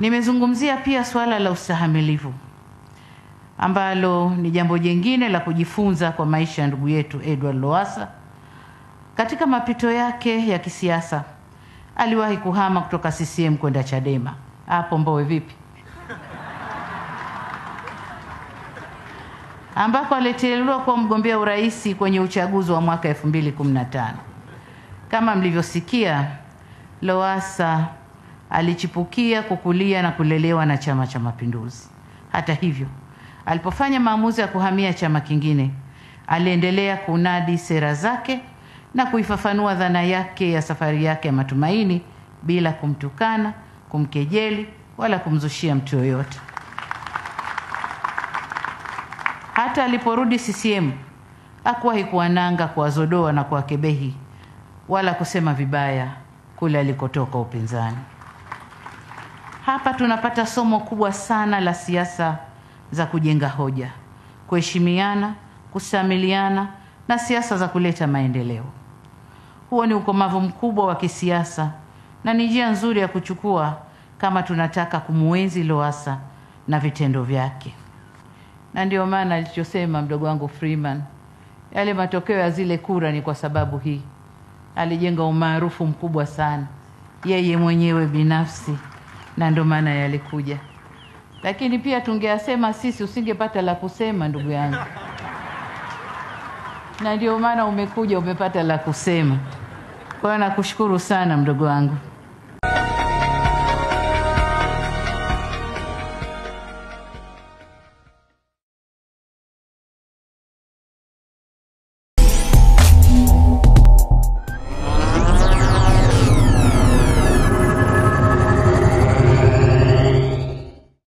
Nimezungumzia pia suala la ustahamilivu ambalo ni jambo jingine la kujifunza kwa maisha ya ndugu yetu Edward Lowassa. Katika mapito yake ya kisiasa aliwahi kuhama kutoka CCM kwenda Chadema. Hapo Mbowe vipi? ambako aliteuliwa kuwa mgombea urais kwenye uchaguzi wa mwaka 2015. Kama mlivyosikia, Lowassa alichipukia kukulia na kulelewa na Chama cha Mapinduzi. Hata hivyo, alipofanya maamuzi ya kuhamia chama kingine, aliendelea kunadi sera zake na kuifafanua dhana yake ya safari yake ya matumaini bila kumtukana, kumkejeli wala kumzushia mtu yoyote. Hata aliporudi CCM hakuwahi kuwananga, kuwazodoa na kuwakebehi wala kusema vibaya kule alikotoka upinzani. Hapa tunapata somo kubwa sana la siasa za kujenga hoja, kuheshimiana, kustamiliana na siasa za kuleta maendeleo. Huo ni ukomavu mkubwa wa kisiasa na ni njia nzuri ya kuchukua kama tunataka kumuenzi Lowassa na vitendo vyake. Na ndio maana alichosema mdogo wangu Freeman, yale matokeo ya zile kura ni kwa sababu hii. Alijenga umaarufu mkubwa sana yeye mwenyewe binafsi, na ndio maana yalikuja. Lakini pia tungeyasema sisi, usingepata la kusema ndugu yangu, na ndio maana umekuja umepata la kusema. Kwa hiyo nakushukuru sana mdogo wangu.